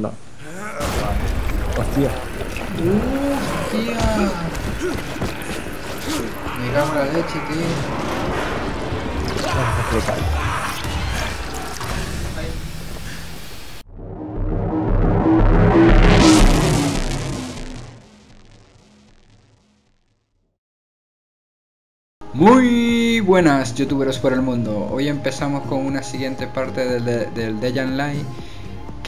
No. Hostia. ¡Hostia! Me cago en la leche, tío. Vamos a explotar. Muy buenas youtuberos por el mundo. Hoy empezamos con una siguiente parte del, de- del Dejan Live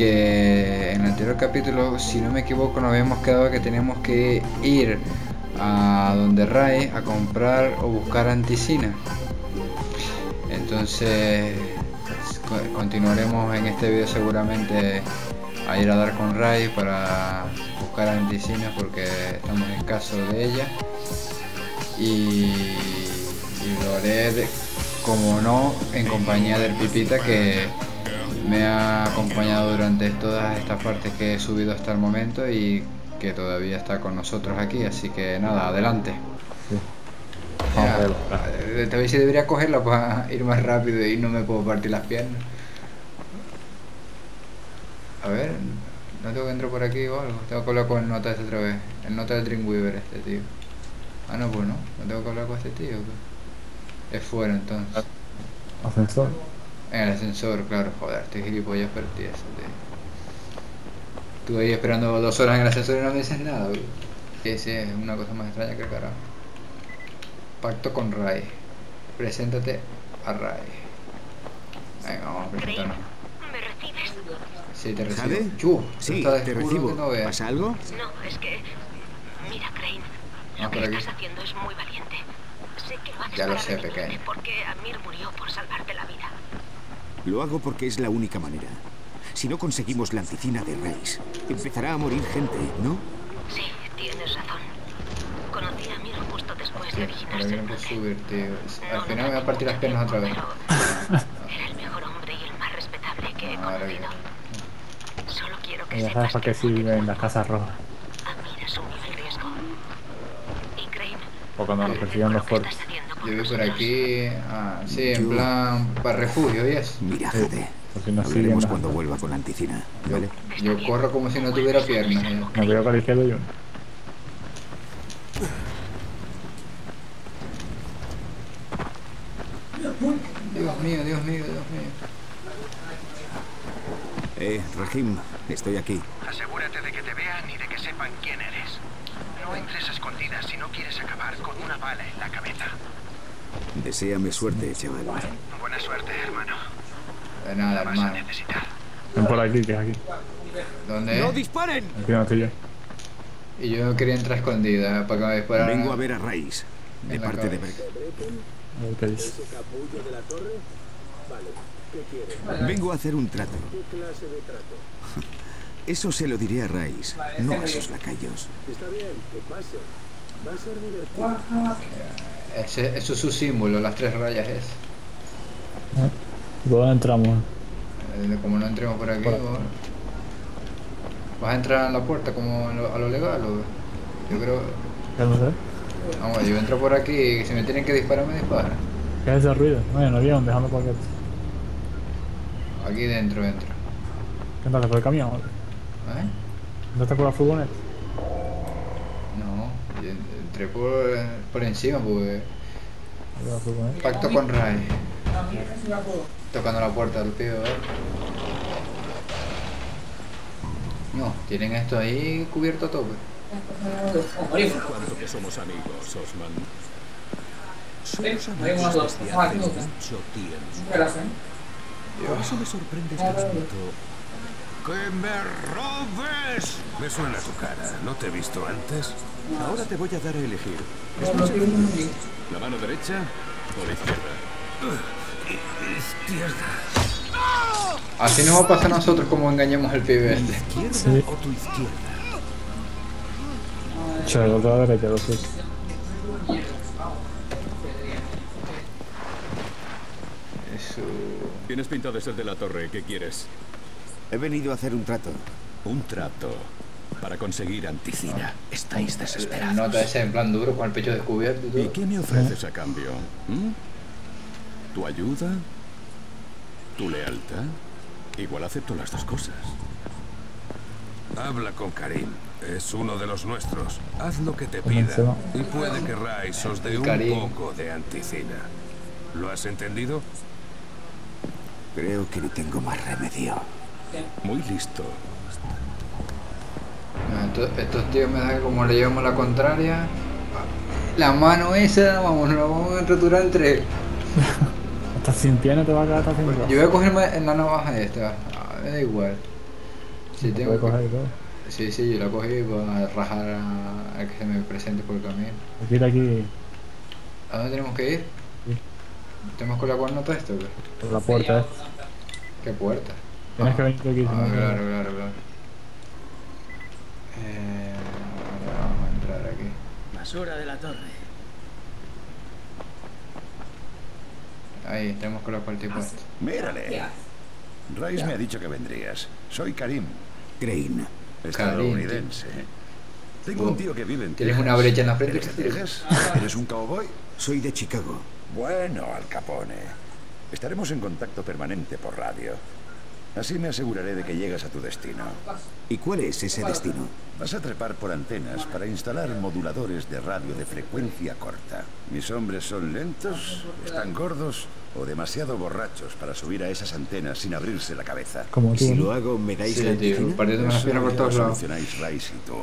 en el anterior capítulo, si no me equivoco, nos habíamos quedado que teníamos que ir a donde Rai a comprar o buscar anticina. Entonces co- continuaremos en este video seguramente a ir a dar con Rai para buscar anticina porque estamos escasos de ella y, lo haré como no en compañía del Pipita que me ha acompañado durante todas estas partes que he subido hasta el momento y que todavía está con nosotros aquí, así que nada, adelante. Sí. Tal vez si debería cogerla para ir más rápido y no me puedo partir las piernas. A ver, no tengo que entrar por aquí o algo. Tengo que hablar con el nota este otra vez. El nota de Dreamweaver este tío. Ah, no, pues no. No tengo que hablar con este tío. ¿o qué? Es fuera entonces. Ascensor. En el ascensor, claro, joder, estoy gilipollas perdí eso, tío. Estuve ahí esperando dos horas en el ascensor y no me dices nada, bro. Sí, es una cosa más extraña que el carajo. Pacto con Rai. Preséntate a Rai. Venga, vamos a presentarnos. ¿Me recibes? Sí, te recibo. ¿Jade? Chu, Sí, te recibo. que no veas. ¿Pasa algo? No, es que... Mira, Crane, Ah, lo que por aquí. estás haciendo es muy valiente. Sé que lo haces Ya lo sé, pequeño. porque Amir murió por salvarte la vida. Lo hago porque es la única manera. Si no conseguimos la anticina de Reis, empezará a morir gente, ¿no? Sí, tienes razón. Conocí a Amir justo después de originarse el no puedo buque. subir, tío. No Al final me va a partir las piernas otra vez. Era el mejor hombre y el más respetable que he conocido. bien. Solo quiero que sepas sabes para qué que sirven las casas rojas. Amir asumió el riesgo. Y Crane, O cuando nos persigan lo los que Yo vi por aquí. Ah, sí, en Yo- plan. Para refugio y eso. Mira, Jade. Porque nos siguen Hablaremos cuando vuelva con la anticina, Yo, ¿vale? yo corro como si no tuviera piernas. eh. Me voy a acariciar yo. Dios mío, Dios mío, Dios mío. Eh, Rahim, estoy aquí. Asegúrate de que te vean y de que sepan quién eres. No entres a escondidas si no quieres acabar con una bala en la cabeza. Deséame suerte, chaval. Buena suerte, hermano. De nada, La vas a hermano. necesitar. Ven por aquí, que es aquí. ¿Dónde ¡No disparen! Aquí no estoy yo. Y yo quería entrar escondida eh, para que me dispararan. Vengo a ver a Reis, de la parte de cabeza. Brecken. A ver qué dice. Vengo a hacer un trato. Eso se lo diré a Reis, no a sus lacayos. Ese, eso es su símbolo, las tres rayas es. ¿Por dónde entramos? Eh, Como no entremos por aquí. Por aquí. ¿Vas a entrar en la puerta como a lo, legal o.? Yo creo. ¿Qué no sé? Vamos, yo entro por aquí y si me tienen que disparar, me disparan. ¿Qué es ese ruido? Bueno, no habían dejando paquetes. Aquí dentro entro. ¿Qué entraste por el camión? ¿Eh? ¿Entraste por la furgoneta? Entré por, por encima porque. Pacto con Ray. Tocando la puerta del pibe, ¿eh? No, tienen esto ahí cubierto a tope. Cuánto que somos amigos, Osman. Somos amigos desde hace mucho tiempo. Por eso me sorprendes tanto. ¡Que me robes! Me suena tu cara. ¿No te he visto antes? Ahora te voy a dar a elegir. ¿La mano derecha o la izquierda? Izquierda. Así nos va a pasar a nosotros como engañamos al pibe ¿Mi este. izquierda Sí. o tu izquierda? La derecha, lo sé. Eso. Tienes pinta de ser de la torre. ¿Qué quieres? He venido a hacer un trato. Un trato para conseguir anticina. Estáis desesperados. Nota ese en plan duro con el pecho descubierto y ¿Y qué me ofreces a cambio? ¿Mm? ¿Tu ayuda? ¿Tu lealtad? Igual acepto las dos cosas. Habla con Karim. Es uno de los nuestros. Haz lo que te pida. Y puede que Rice os dé un Karim. poco de anticina. ¿Lo has entendido? Creo que no tengo más remedio. Muy listo. Estos, estos tíos me dan que como le llevamos la contraria. La mano esa, vamos, nos la vamos a entreturar entre. Hasta sin pierna te va a quedar hasta sin brazo. Yo voy a cogerme en la navaja esta. Ah, igual. Si Te tengo que- coger. Sí, sí, yo la cogí para rajar a- al que se me presente por el camino. Aquí, aquí, ¿A dónde tenemos que ir? Sí. ¿Tenemos con la cuernota esto o qué? por la puerta esta. ¿Qué puerta? Tienes que venir aquí, Ah, claro, claro, claro. Eh, vamos a entrar aquí. Basura de la torre. Ahí, tenemos con la cuarta puesta. Mírale. Rice me ha dicho que vendrías. Soy Karim, Crane. estadounidense. Tengo un tío que vive en Tienes una brecha en la frente. ¿Eres un cowboy? Soy de Chicago. Bueno, Al Capone. Estaremos en contacto permanente por radio. Así me aseguraré de que llegas a tu destino. ¿Y cuál es ese destino? Vas a trepar por antenas para instalar moduladores de radio de frecuencia corta. Mis hombres son lentos, están gordos o demasiado borrachos para subir a esas antenas sin abrirse la cabeza. Como ¿Y tú, si ¿no? lo hago, me dais Sí, la tío, todos lo lados. solucionáis Rice y tú.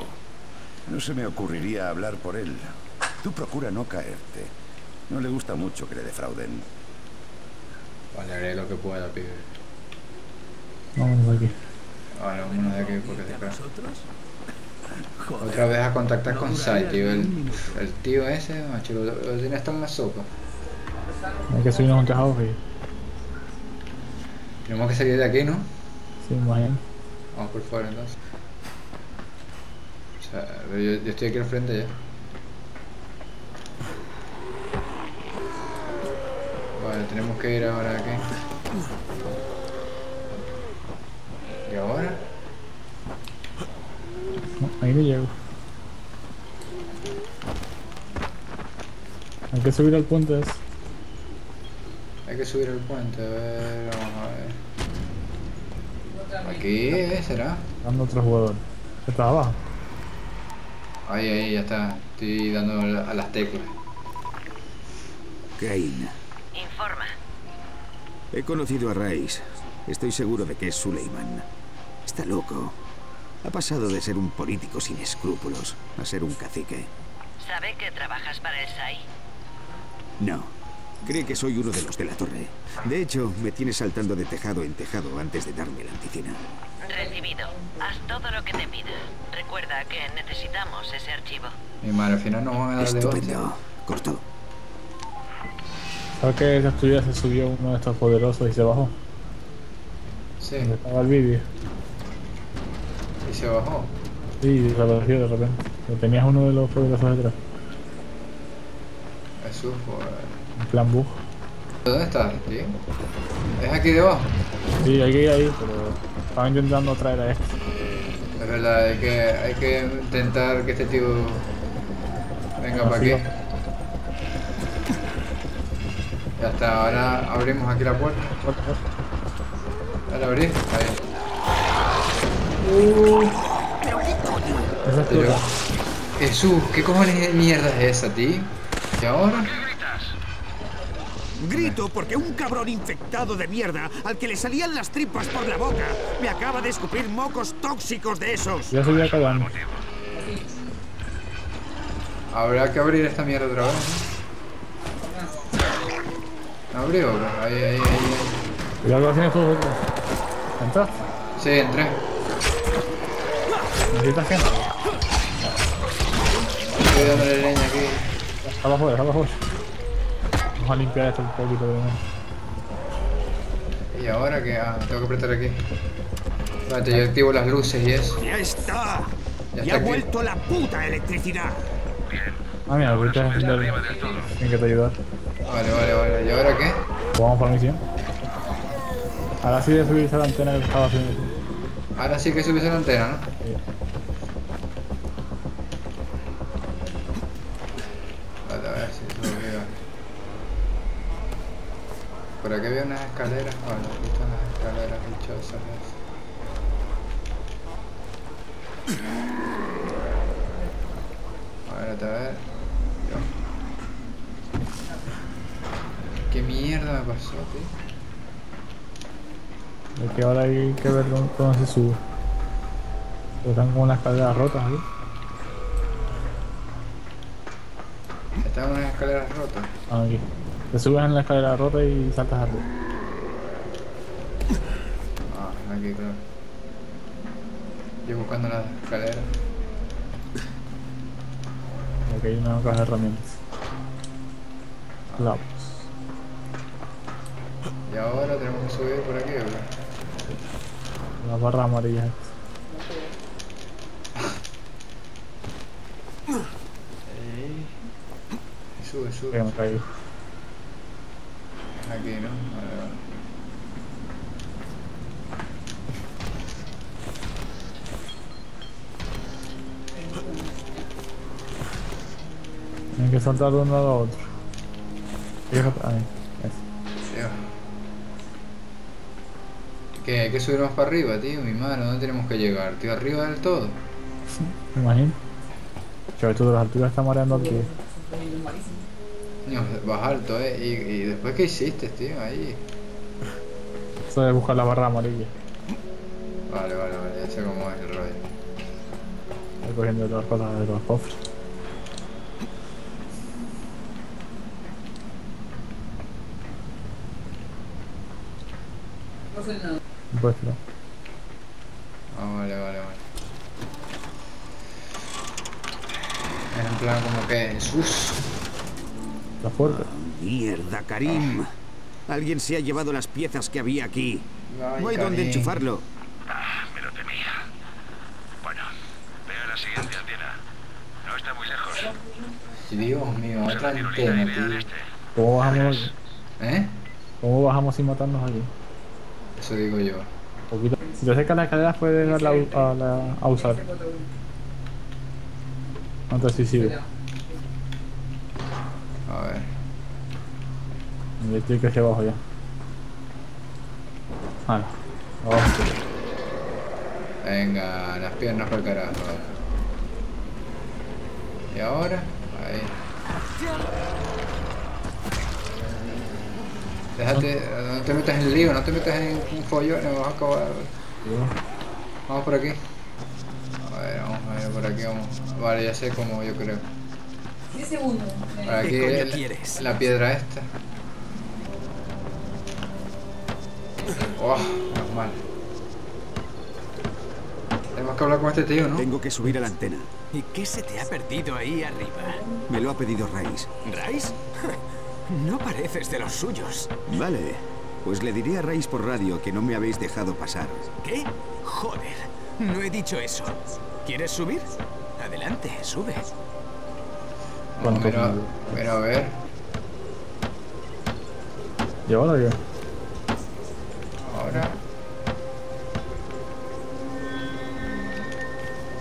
No se me ocurriría hablar por él. Tú procura no caerte. No le gusta mucho que le defrauden. Vale, haré lo que pueda, pibe. Vámonos de aquí. Vale, vámonos de aquí porque se cae. Otra vez a contactar con Sai, tío. El, el tío ese, macho, lo, lo tiene hasta en la sopa. Hay que subirnos un tejado y... Tenemos que salir de aquí, ¿no? Sí, imagínate. Vamos por fuera entonces. O sea, yo, yo estoy aquí al frente ya. Vale, tenemos que ir ahora aquí. ¿Y ahora? No, ahí no llego. Hay que subir al puente ese. Hay que subir el puente, a ver, vamos a ver. Aquí, ¿eh? ¿Será? Dando otro jugador. ¿Estás abajo? Ahí, ahí, ya está. Estoy dando a las teclas. Crane. Informa. He conocido a Rice. Estoy seguro de que es Suleiman. Está loco. Ha pasado de ser un político sin escrúpulos a ser un cacique. ¿Sabe que trabajas para el SAI? No. Cree que soy uno de los de la torre. De hecho, me tiene saltando de tejado en tejado antes de darme la anticina. Recibido. Haz todo lo que te pida. Recuerda que necesitamos ese archivo. Mi madre, al final nos van a dar. Estupendo. Corto. ¿Sabes que esa estudia se subió uno de estos poderosos y se bajó? Sí, Donde estaba el vídeo. Y se bajó. Y desapareció de repente. Tenías uno de los poderosos detrás. Jesús. En plan bug. ¿Dónde estás, tío? ¿Es aquí debajo? Sí, hay que ir ahí, pero estaba intentando traer a este. Es verdad, hay que, hay que intentar que este tío venga para aquí. Ya está, ahora abrimos aquí la puerta. Ahora abrí. Ahí. Esa es Pero, tuya. Jesús, ¿qué cojones de mierda es esa, tío? ¿Y ahora? Grito porque un cabrón infectado de mierda al que le salían las tripas por la boca me acaba de escupir mocos tóxicos de esos. Ya subí a cagarme. Habrá que abrir esta mierda otra vez. ¿Abrió? Ahí, ahí, ahí, ahí. Cuidado todo detrás. ¿Entraste? Sí, entré. ¿Necesitas gente? Estoy dándole leña aquí. Estaba afuera. Vamos a limpiar esto un poquito primero. ¿Y ahora qué? Ah, tengo que apretar aquí. Espérate, yo activo las luces y eso. Ya está. Ya Ya, está ha vuelto la puta electricidad. Ah, mira, ahorita es. Tienen que te ayudar. Vale, vale, vale. ¿Y ahora qué? Pues vamos para misión. Ahora sí de subirse a la antena que estaba haciendo. Ahora sí que subes la antena, ¿no? Sí. Vale, a ver si subo arriba. Por escaleras. Vale, aquí están las escaleras dichosas. esas. A ver, otra vez. ¿Qué mierda me pasó, tío? Es que ahora hay que ver dónde se sube. Porque Están como las escaleras rotas aquí. Están unas escaleras rotas. Ah, aquí. Te subes en la escalera rota y saltas arriba. Ah, aquí, claro. Yo buscando las escaleras. Aquí hay una caja de herramientas. Clavos. Y ahora tenemos que subir por aquí, ¿o qué? Las barras amarillas. Sube, sube. Caí. Aquí, ¿no? Que saltar de un lado a otro. Ahí. ¿Qué? Hay que subir más para arriba, tío. Mi mano, ¿dónde tenemos que llegar? Tío, arriba del todo. Me imagino. Chaval, esto de las alturas está mareando aquí. Coño, vas alto, ¿eh? ¿Y, y después qué hiciste, tío? Ahí. Eso de buscar la barra amarilla. Vale, vale, vale. Ya sé cómo es el rollo. Estoy cogiendo todas las cosas de los cofres. Pues no. Ah, vale, vale, vale. Es en plan como que Jesús. Está fuerte. Mierda, Karim. Alguien se ha llevado las piezas que había aquí. Ay, No hay dónde enchufarlo. Ah, me lo temía. Bueno, veo la siguiente antena. No está muy lejos. Dios mío, otra la antena, tío. este. ¿Cómo bajamos? ¿Eh? ¿Cómo bajamos sin matarnos aquí? Eso digo yo. Poquito. Si te acercas a las escaleras darla a, la- usar. No te suicides. A ver. Y estoy que hacia abajo ya. Vale. Abajo. Venga, las piernas el carajo. Y ahora, ahí. Déjate, no te metas en lío, no te metas en un follón, me vas a acabar. Vamos por aquí. A ver, vamos a ver por aquí, vamos. Vale, ya sé cómo yo creo. 10 segundos. Por aquí el- quieres? la piedra esta. Oh, menos mal. Tenemos que hablar con este tío, ¿no? Tengo que subir a la antena. ¿Y qué se te ha perdido ahí arriba? Me lo ha pedido Reis. ¿Rice? No pareces de los suyos. Vale. Pues le diré a Reis por radio que no me habéis dejado pasar. ¿Qué? Joder, no he dicho eso. ¿Quieres subir? Adelante, sube. ¿Cuánto? Pero, pero a ver. ¿Llévalo yo? Ahora.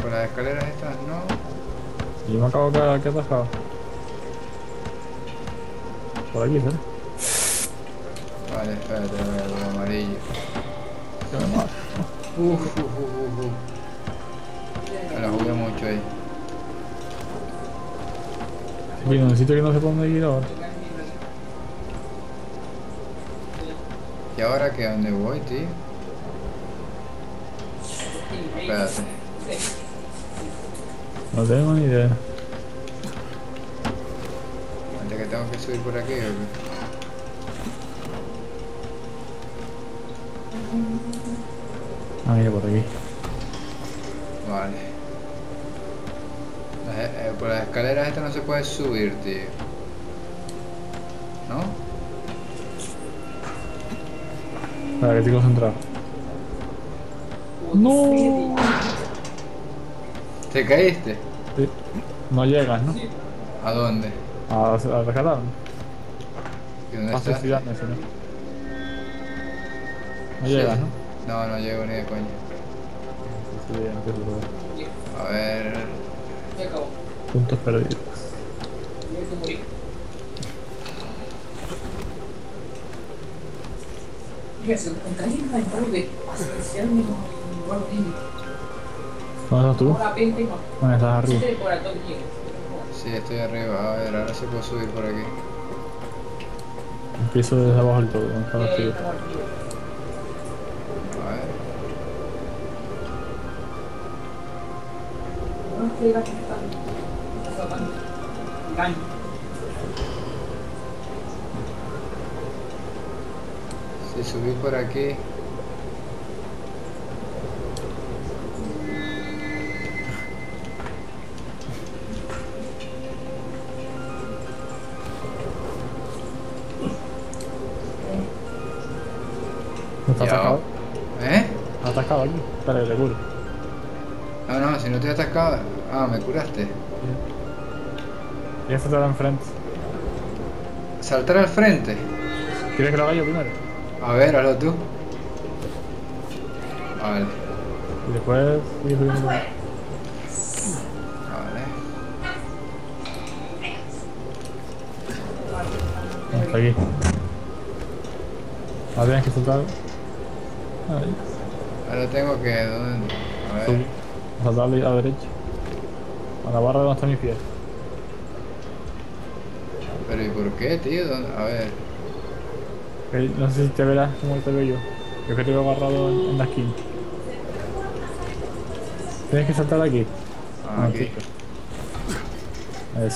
Por las escaleras estas no. Yo me acabo de quedar aquí atascado. Por aquí, ¿sabes? Vale, espérate, a ver, amarillo. Que. Uf, uf, uf, uf. Me la jugué mucho ahí. Un sitio que no sé por dónde ir ahora. ¿Y ahora qué? ¿A dónde voy, tío? Espérate. No tengo ni idea. Tengo que subir por aquí o qué? Ah, mira, por aquí. Vale. Las- eh, por las escaleras estas no se puede subir, tío. ¿No? Para que estoy concentrado. ¡No! ¿Te caíste? Sí. No llegas, ¿no? ¿A dónde? A, a rescatarme. ¿Y dónde no. No Sí. llegas, ¿no? No, no llego ni de coña. Sí, sí, empiezo por ahí. A ver. Puntos perdidos. ¿Dónde estás tú? Bueno, estás arriba. Sí, estoy arriba. A ver, ahora sí puedo subir por aquí. Empiezo desde abajo del todo, donde está vacío. A ver. Si subí por aquí. Aquí? Espera, le curo. No, no, si no estoy atascado. Ah, me curaste. Y este te da enfrente. Saltar al frente. ¿Quieres que lo haga yo primero? A ver, hazlo tú. Vale, Y después subiendo. vale. No, está aquí. Ahora tienes que saltar. Ahí. Ahora tengo que. ¿dónde? A ver. Saltar a la derecha. A la barra donde está mi pie. Pero ¿y por qué, tío? A ver. No sé si te verás como te veo yo. Yo que te veo agarrado en, en la esquina. Tienes que saltar aquí. Ah, aquí. Vale,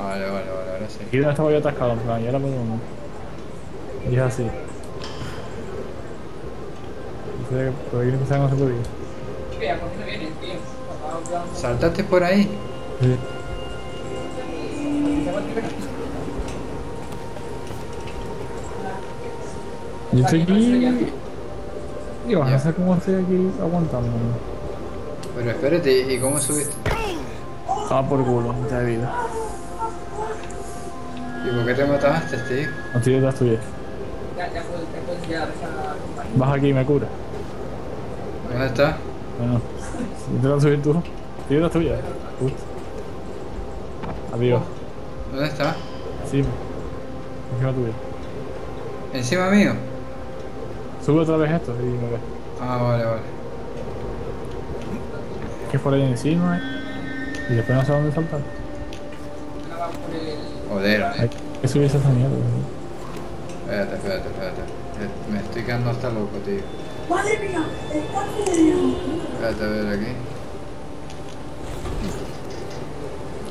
vale, vale, ahora sí. Aquí donde estaba yo atascado, en plan, y ahora por uno. Y es así. No se podía. ¿Saltaste por ahí? Sí. Yo estoy aquí. Digo, no sé cómo estoy aquí aguantando. Pero espérate, ¿y cómo subiste? Ah, por culo, de vida. ¿Y por qué te mataste, tío? No estoy detrás tuya. Baja aquí y me cura. ¿Dónde está? Bueno, si intentas subir tú, estoy detrás tuya. Justo. Adiós. ¿Dónde está? Sí. Encima tuya. ¿Encima mío? Sube otra vez esto y me ves. Ah, vale, vale. Es que por ahí encima y después no sé dónde saltar. Joder, Hay que subirse esa mierda. espérate, espérate, espérate. Eh, Me estoy quedando hasta loco, tío. Madre mía, está feo. Espérate, a ver aquí.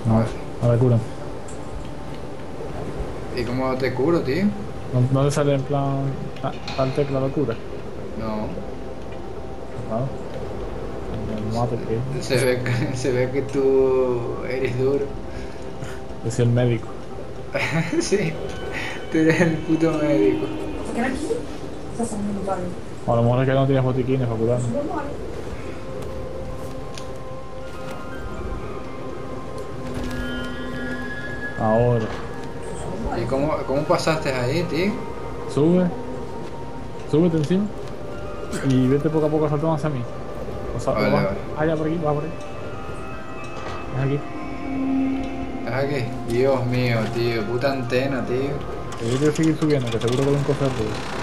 No, a ver, cura. ¿Y cómo te curo, tío? No, no te sale en plan ah, tal tecla locura. No. Mato, tío. Se ve, que- se ve que tú eres duro. Yo soy el médico. sí, tú eres el puto médico. ¿Se queda aquí? Estás haciendo vale. O a lo mejor es que no tienes botiquines para curarme. Ahora. ¿Y cómo, cómo pasaste ahí, tío? Sube. Súbete encima. Y vete poco a poco saltando hacia mí. O sea, Vale, vale. Ah, ya por aquí, baja por ahí. Es aquí. ¿Es aquí? Dios mío, tío. Puta antena, tío. Yo quiero seguir subiendo, que seguro que cofre arriba.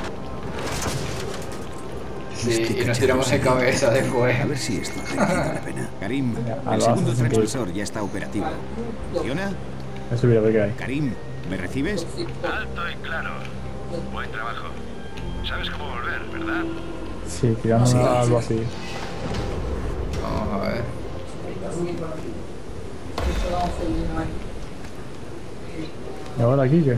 Sí, y nos tiramos de cabeza después. A ver si esto ha merecido la pena. Karim, el segundo transmisor ya está operativo. ¿Funciona? He subido a ver qué hay. Karim, ¿me recibes? Alto y claro. Buen trabajo. Sabes cómo volver, ¿verdad? Sí, tirando Sí, algo sí. así. Vamos a ver. ¿Y ahora aquí qué?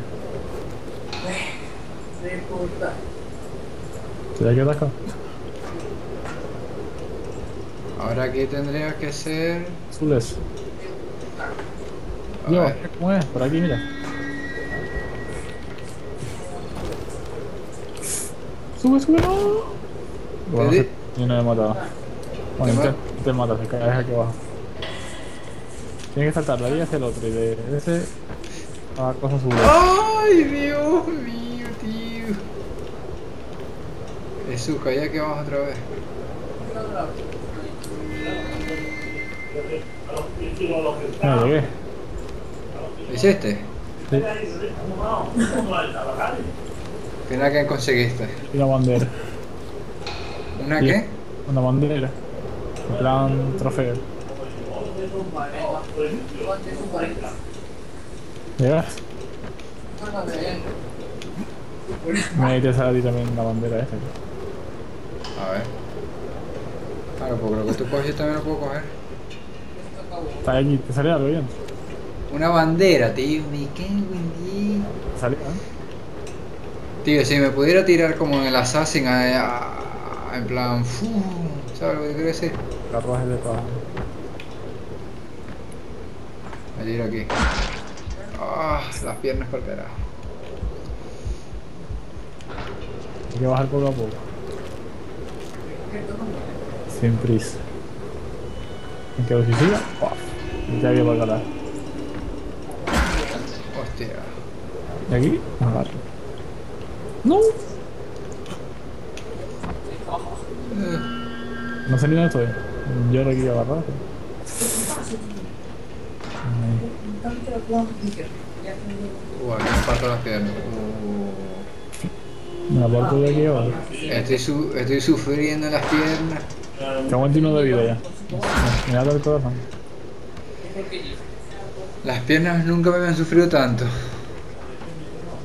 ¿Se hay que atacar? Ahora aquí tendría que ser. Zules. A Yo. ¿cómo es? Por aquí, mira. Sube, sube, no. Bueno, yo no me he matado. Bueno, ¿Te te, te matas, te caes aquí abajo. Tienes que saltar de ahí hacia el otro y de ese a cosas subir. ¡Ay, Dios mío, tío! Jesús, caí aquí abajo otra vez. No, llegué. ¿Lo hiciste? Sí, ¿Qué que conseguiste? una bandera. ¿Una Sí. qué? Una bandera. En plan trofeo. ¿Llegas? Me interesa a ti también la bandera esa. A ver. Claro, porque lo que tú coges yo también lo puedo coger. Está aquí, te sale algo bien. Una bandera, tío. Diez. Te sale, ¿eh? Tío, si me pudiera tirar como en el Assassin, a- a- en plan, fu, ¿sabes lo que quiero decir? Carruajes de paz. Me tiro aquí. Ah, las piernas por el carajo. Hay que bajar poco a poco. Sin prisa. En que ¡paf! Y te había para. Hostia. Y aquí, agarro. ¡No! No sé ni dónde estoy. Yo lo quiero agarrar. Uh, aquí me parto las piernas. Uh, Me aparto de aquí ahora. estoy, su- estoy sufriendo en las piernas. Tengo 21 de vida ya. Me da el corazón. Las piernas nunca me habían sufrido tanto.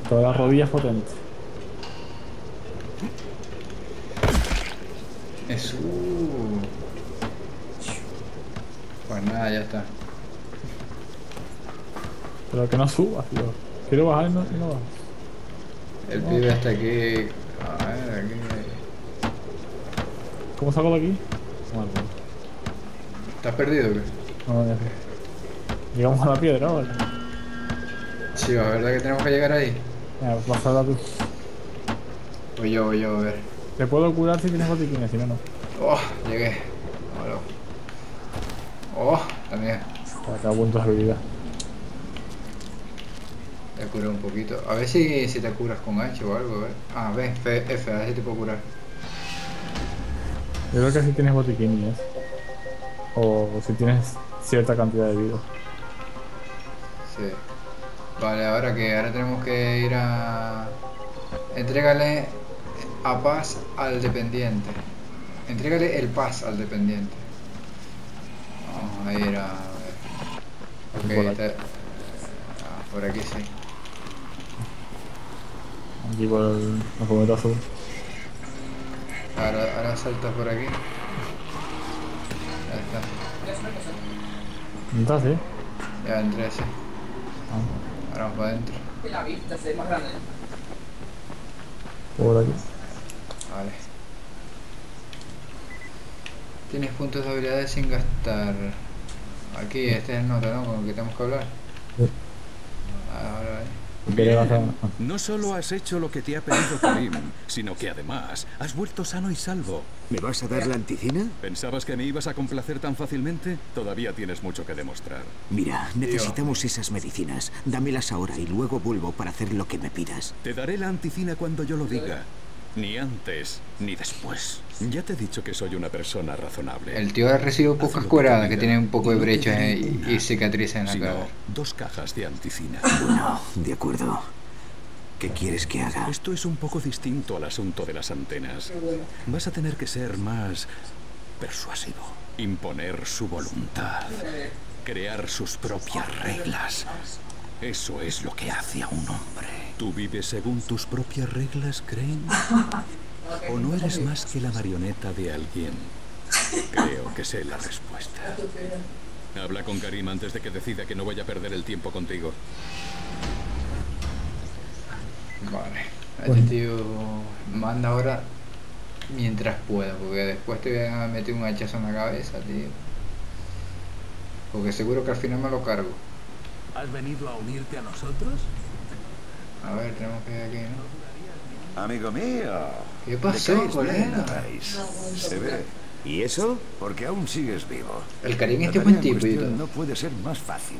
Todas las rodillas potentes. Es uh. Pues nada, ya está. Pero que no subas, tío. Quiero bajar y no, no. El pibe está aquí. A ver, aquí. ¿Cómo salgo de aquí? ¿Estás perdido qué? no, ya sé. Llegamos a la piedra ahora. Sí, la verdad que tenemos que llegar ahí. Pues pasarla tú. Voy yo, voy yo, a ver. Te puedo curar si tienes botiquines, si no, no. Oh, llegué. Hola. Oh, también. Acá a punto de vida. Te curé un poquito. A ver si, si te curas con H o algo, a ver. Ah, ve, F, F, a ver si te puedo curar. Yo creo que si tienes botiquines. O si tienes cierta cantidad de vida. Vale, ahora que ahora tenemos que ir a. Entrégale a paz al dependiente. Entrégale el paz al dependiente. Vamos a ir a ver. Por Ok, aquí. ah, por aquí sí. Aquí por el, la cometa azul. Ahora, ahora saltas por aquí. Ya está. ¿No estás, sí? Ya entré, sí. Ah, Ahora vamos para adentro. por aquí. Vale. Tienes puntos de habilidades sin gastar. Aquí, este es el nota, ¿no? Con el que tenemos que hablar. Sí. Ahora, ahí. ¿Quieres Bien. No solo has hecho lo que te ha pedido Karim, sino que además has vuelto sano y salvo. ¿Me vas a dar la anticina? ¿Pensabas que me ibas a complacer tan fácilmente? Todavía tienes mucho que demostrar. Mira, necesitamos esas medicinas. Dámelas ahora y luego vuelvo para hacer lo que me pidas. Te daré la anticina cuando yo lo diga. Ni antes, ni después. Ya te he dicho que soy una persona razonable. El tío ha recibido pocas lo que que tiene un poco de No brechas daré y, una, y cicatrices en la sino cara. dos cajas de anticina. Bueno, de acuerdo. ¿Qué quieres que haga? Esto es un poco distinto al asunto de las antenas. Vas a tener que ser más persuasivo, imponer su voluntad, crear sus propias reglas. Eso es lo que hace a un hombre. ¿Tú vives según tus propias reglas, Crane? ¿O no eres más que la marioneta de alguien? Creo que sé la respuesta. Habla con Karim antes de que decida que no vaya a perder el tiempo contigo. Vale. Bueno. Este tío manda ahora mientras pueda, porque después te voy a meter un hachazo en la cabeza, tío. Porque seguro que al final me lo cargo. ¿Has venido a unirte a nosotros? A ver, tenemos que ir aquí, ¿no? Amigo mío. ¿Qué pasó, colega? Se ve. ¿Y eso? Porque aún sigues vivo. El La este buen en tipo no puede ser más fácil.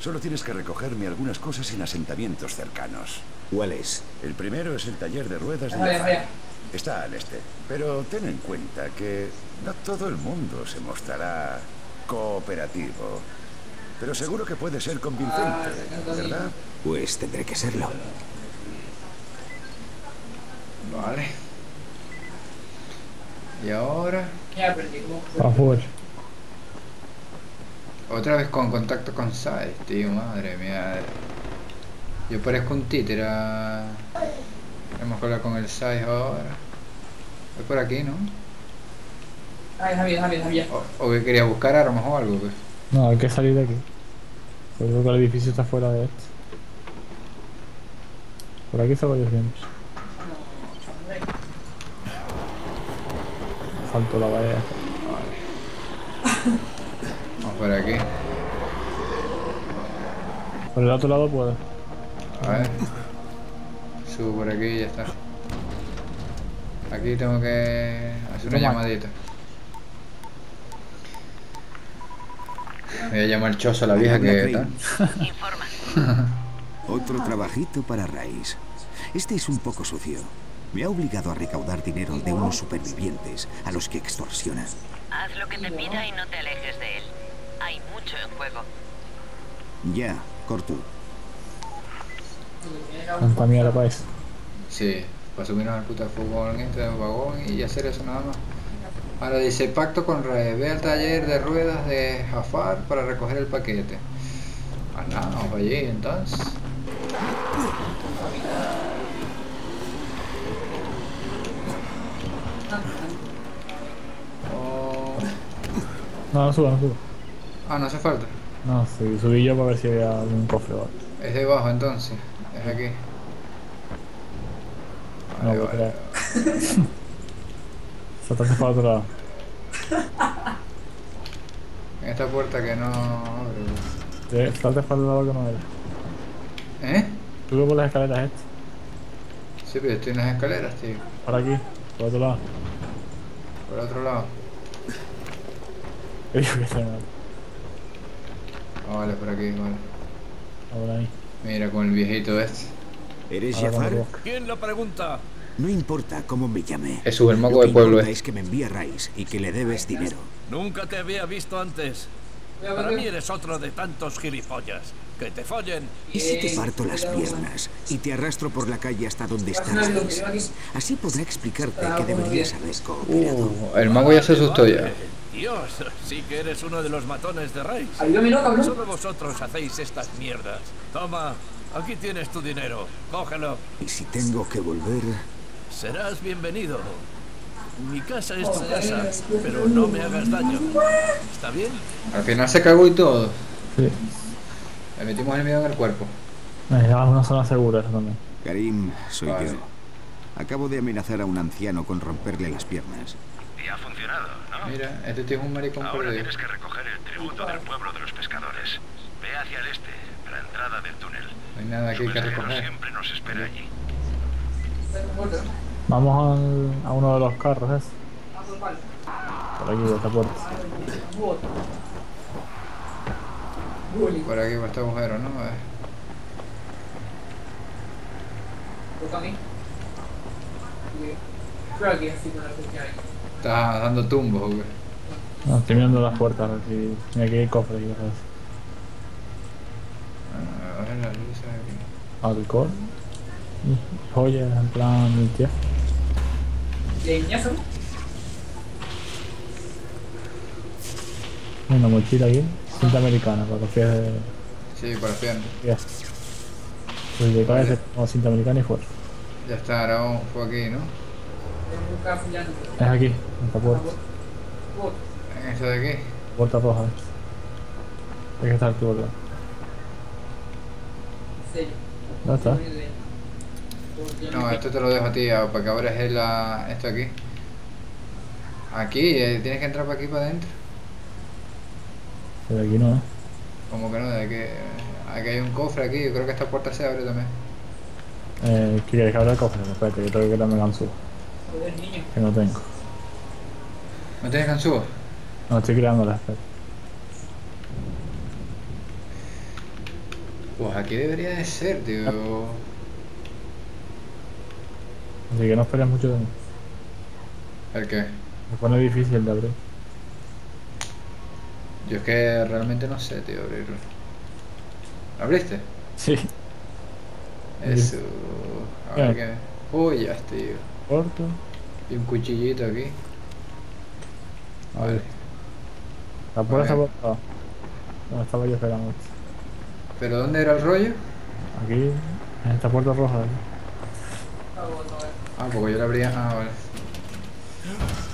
Solo tienes que recogerme algunas cosas en asentamientos cercanos. ¿Cuál es? El primero es el taller de ruedas de Jafar. Está al este. Pero ten en cuenta que no todo el mundo se mostrará cooperativo. Pero seguro que puede ser convincente, ¿verdad? Pues tendré que serlo. Vale. Y ahora, Ya aprendí cómo. Para afuera. Otra vez con contacto con Sais, tío, madre mía. Yo parezco un títere. ah. Hemos que hablar con el Sais ahora. Es por aquí, ¿no? Ay, Javier, Javier, Javier. O, o que quería buscar armas o algo, pues. No, hay que salir de aquí. Yo creo que el edificio está fuera de este. Por aquí estaba yo siempre. Salto la valla. Vamos por aquí. Por el otro lado puedo. A ver. Subo por aquí y ya está. Aquí tengo que hacer una llamadita. Voy a llamar choso a la vieja que. Informa. Otro trabajito para Rice. Este es un poco sucio. Me ha obligado a recaudar dinero de unos supervivientes a los que extorsiona. Haz lo que te pida y no te alejes de él. Hay mucho en juego. Ya, corto. Tanta mierda para eso. Sí, para subirnos al puta fútbol este vagón y hacer eso nada más. Ahora dice pacto con Ray, ve al taller de ruedas de Jafar para recoger el paquete. Ah, vamos allí entonces. Oh, No, no subo, no subo. Ah, no hace falta. No, sí, subí yo para ver si había algún cofre o algo. Es debajo entonces. Es aquí. No, Vale, porque vale. Saltaste para otro lado. En esta puerta que no abre. Eh, Saltaste para el lado que no era. ¿Eh? Sube por las escaleras estas. Sí, pero estoy en las escaleras, tío. Por aquí, por otro lado. Por el otro lado. Que digo que está mal. Ah, vale, por aquí, vale. Ahora ahí. Mira, con el viejito este. ¿Eres Jafar? ¿Quién lo pregunta? No importa cómo me llame. Mago Lo que del pueblo este. es que me envía Rice y que le debes dinero. Nunca te había visto antes. Para mí eres otro de tantos gilipollas. Que te follen. ¿Y si te parto las piernas y te arrastro por la calle hasta donde está Rice? Así podrá explicarte que deberías haber cooperado. Uh, el mago ya se asustó ya. Dios, sí que eres uno de los matones de Reis. Solo vosotros hacéis estas mierdas. Toma, aquí tienes tu dinero. Cógelo. Y si tengo que volver, Serás bienvenido. Mi casa es tu casa, pero no me hagas daño. ¿Está bien? Al final se cagó y todo. Sí. Le metimos el miedo en el cuerpo. Necesitamos una zona segura eso también. Karim, soy Vale. yo. Acabo de amenazar a un anciano con romperle las piernas. Y ha funcionado, ¿no? Mira, este tío es un maricón Ahora perdido. tienes que recoger el tributo del pueblo de los pescadores. Ve hacia el este, a la entrada del túnel. No hay nada Su aquí que mensajero recoger. siempre nos espera allí. Vamos al- a uno de los carros ese. Por aquí, de esta puerta. Por aquí, por este agujero, ¿no? A ver. Creo que así con la cuestión ahí. Está dando tumbos, güey. No, estoy mirando las puertas a ver si. Mira, aquí hay cofres y cosas. Ah, Ahora las luces aquí. Alcohol. Joyas en plan limpieza. Leñazo. Y una mochila aquí. Cinta americana para los pies de. Sí, para piernas. pies. Pues de cabeza como cinta americana y fuera. Ya está, ahora vamos fue aquí, ¿no? Es aquí, en esta puerta. En esta de aquí. Puerta roja. eh. Hay que estar tú acá. Sello. ¿Dónde está? No, esto te lo dejo a ti, para que abras el, la- esto aquí. Aquí, eh, tienes que entrar para aquí, para adentro. Pero aquí no, ¿eh? Como que no, de que aquí hay un cofre aquí, yo creo que esta puerta se abre también. Eh, ¿Qué quieres que abra el cofre? Espérate, que tengo que. Joder, niño. Que no tengo. ¿No tienes ganzúa? No, estoy creándola, espera. Pues aquí debería de ser, tío. Así que no esperes mucho de mí. ¿El qué? Me pone difícil de abrir. Yo es que realmente no sé, tío, abrirlo. ¿Lo abriste? Sí. Eso. A ver qué. Joyas, tío. Corto. Y un cuchillito aquí. Vale. La puerta está por. Donde estaba yo esperando. ¿Pero dónde era el rollo? Aquí, en esta puerta roja. ¿eh? Ah, porque yo la abría. Ah, vale.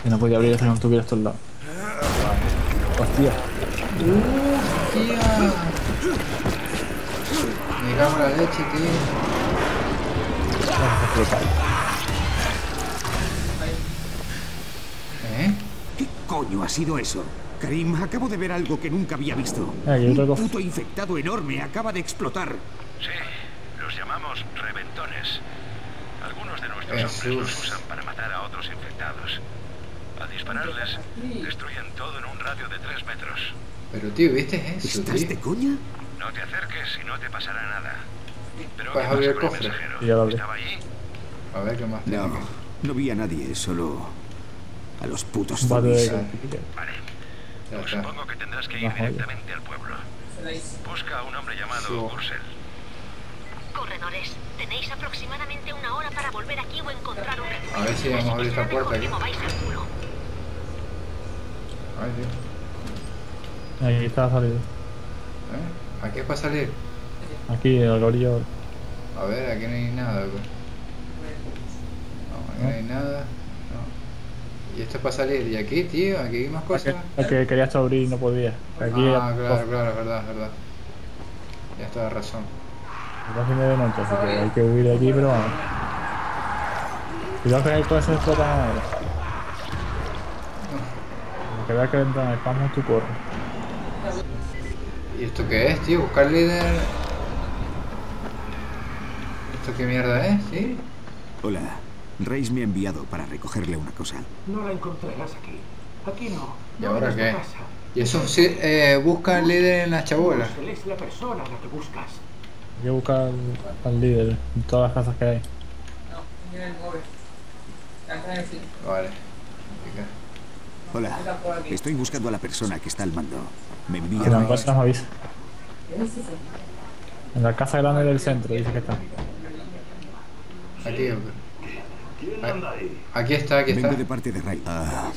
Y no podía abrir hasta que no tuviera estos lados. Hostia. ¡Hostia! Me cago en la leche, tío. ¿Eh? ¿Qué coño ha sido eso? Karim, acabo de ver algo que nunca había visto. Ah, y otro Un puto infectado enorme acaba de explotar. Sí, los llamamos reventones. Algunos de nuestros Jesús. hombres los usan para matar a otros infectados. Al dispararles, destruyen todo en un radio de 3 metros. Pero tío, ¿viste eso, ¿Estás tío? de coña? No te acerques y no te pasará nada. Pero Puedes ¿qué abrir el pasa con cofre. mensajero? Sí, ya lo abrí. ¿Estaba allí? A ver qué más No, no vi a nadie, solo a los putos zombies. Vale. Pues supongo que tendrás que ir directamente al pueblo. Busca a un hombre llamado Sí. Corredores, tenéis aproximadamente una hora para volver aquí o encontrar un refugio. A ver si vamos a abrir esta puerta aquí. el. Ay, tío. Ahí está salido. ¿Eh? ¿Aquí es para salir? Aquí, en la orilla. A ver, aquí no hay nada. pues. No, aquí no hay nada. No. ¿Y esto es para salir? ¿Y aquí, tío? ¿Aquí hay más cosas? es que querías abrir y no podía. Aquí ah, claro, claro, es verdad, es verdad. Ya está, razón. Casi medio noche, así que hay que huir de aquí, pero vamos. Cuidado que hay cosas que explotan ahora. Que veas que entran el spam tu corre. ¿Y esto qué es, tío? ¿Buscar líder? ¿Esto qué mierda es, sí? Hola, Reis me ha enviado para recogerle una cosa. No la encontrarás aquí. Aquí no. ¿Y no ahora en qué? ¿Y eso sí, eh, busca líder en las chabolas? Él es la persona a la que buscas. Hay que buscar al, al líder en todas las casas que hay. No, mira el móvil. Acá en el cine. Vale. Hola, Está estoy buscando a la persona que está al mando. Me envía Si la Reis. encuentras me avisa. En la casa grande del centro, dice que está. Aquí, aquí está, aquí está. Vengo de parte de Reis. Ah,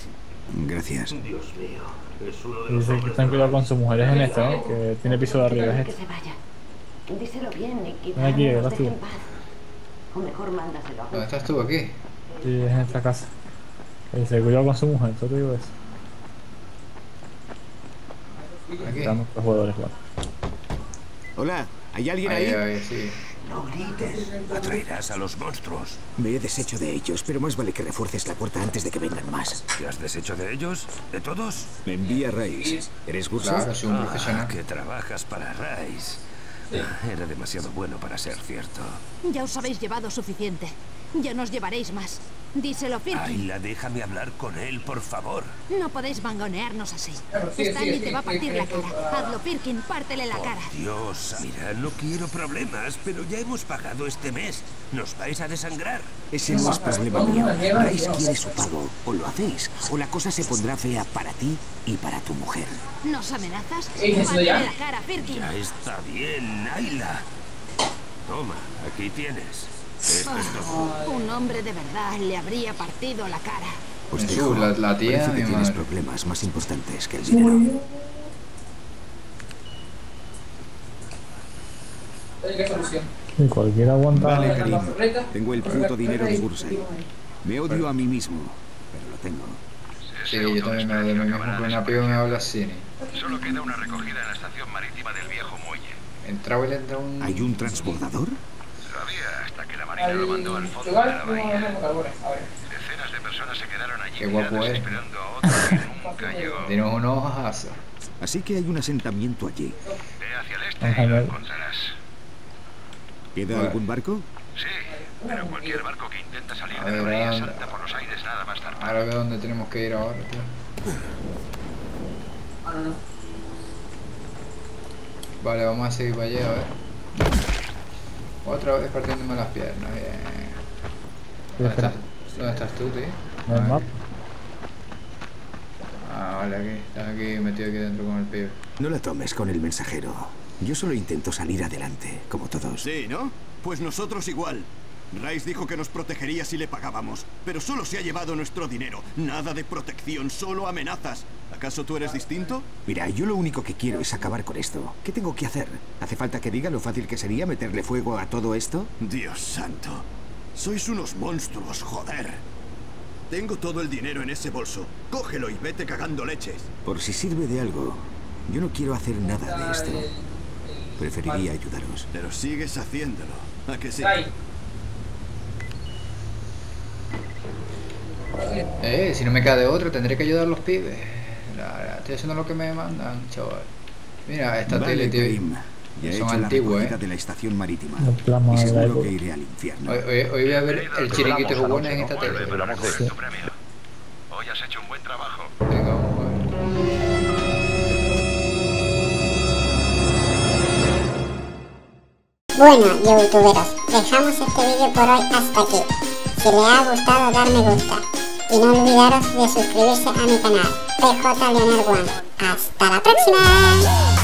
gracias. Dios mío. Es uno de los dice que ten cuidado con su mujer, es en este, ¿no? Que tiene piso de arriba, es vaya. Díselo bien y Ven aquí, deje tú. en paz. O mejor mándaselo a ¿Dónde estás tú aquí? Sí, es en esta casa. Que dice, cuidado con su mujer, solo te digo eso. Aquí. Están los jugadores, claro. Hola, ¿hay alguien Ahí, ahí? ahí, sí. No grites. Atraerás a los monstruos. Me he deshecho de ellos, pero más vale que refuerces la puerta antes de que vengan más. ¿Te has deshecho de ellos? ¿De todos? Me envía Reis. ¿Eres Gursa? Claro, soy un Ah, profesional. que trabajas para Rice. Era demasiado bueno para ser cierto. Ya os habéis llevado suficiente. Ya no os llevaréis más. Díselo, Firkin. Ayla, déjame hablar con él, por favor. No podéis mangonearnos así. Claro, sí, Stanley sí, te sí, va a partir sí, la sí, cara. sí. Hazlo, Firkin, pártele la cara. Dios, mira, no quiero problemas, pero ya hemos pagado este mes. ¿Nos vais a desangrar? Ese no es problema mío. Reis quiere su pago. O lo hacéis, o la cosa se pondrá fea para ti y para tu mujer. ¿Nos amenazas? ¿Qué dices, Pártele ya? la cara, Firkin. Ya está bien, Ayla. Toma, aquí tienes. Un hombre de verdad le habría partido la cara. Os Jesús, dejo. la- la tía, Parece que tienes madre. problemas más importantes que el dinero. ¿Qué solución? Y cualquiera aguanta. Vale, Karim. Tengo el puto dinero de Bursa. Me odio a mí mismo, pero lo tengo. Sí, yo también me lo de mí mismo con una piba me habla así. Solo queda una recogida en la estación marítima del viejo muelle. Entraba y le entra un... ¿Hay un transbordador? Marina lo mandó al fondo de Igual, la no, bahía. no, carbones. A ver. Decenas de personas se quedaron allí Qué guapo esperando a otro que nunca llegó. Tiene un ojazo. Así que hay un asentamiento allí. Ve hacia el este y lo encontrarás. ¿Queda algún barco? Sí, pero cualquier barco que intenta salir A de ver, Bahía anda. salta por los aires nada más zarpar. Ahora veo dónde tenemos que ir ahora, tío. Ah. Vale, vamos a seguir para allá, a ver. Otra vez partiéndome las piernas, bien. ¿Dónde estás, ¿Dónde estás tú, tío? No hay Ah, mapa. Ah, vale, aquí. Estás aquí metido aquí dentro con el pibe. No la tomes con el mensajero. Yo solo intento salir adelante, como todos. Sí, ¿no? Pues nosotros igual. Rice dijo que nos protegería si le pagábamos, pero solo se ha llevado nuestro dinero. Nada de protección, solo amenazas. ¿Acaso tú eres distinto? Mira, yo lo único que quiero es acabar con esto. ¿Qué tengo que hacer? ¿Hace falta que diga lo fácil que sería meterle fuego a todo esto? Dios santo. Sois unos monstruos, joder. Tengo todo el dinero en ese bolso. Cógelo y vete cagando leches. Por si sirve de algo, yo no quiero hacer nada de esto. Preferiría ayudaros. Pero sigues haciéndolo. ¿A que sí? Eh, si no me queda de otro, tendré que ayudar a los pibes. Estoy haciendo lo que me mandan, chaval. Mira, esta Vale, tele, tío. Karim. Ya he Son hecho la eh. de la estación marítima. Y seguro que iré al infierno. Hoy, hoy- hoy voy a ver el chiringuito bueno en esta tele. Hoy has hecho un buen trabajo. Venga, vamos a ver. Bueno, youtuberos, dejamos este vídeo por hoy hasta aquí. Si les ha gustado, dar me gusta. Y no olvidaros de suscribirse a mi canal, PJ Leonard One. ¡Hasta la próxima!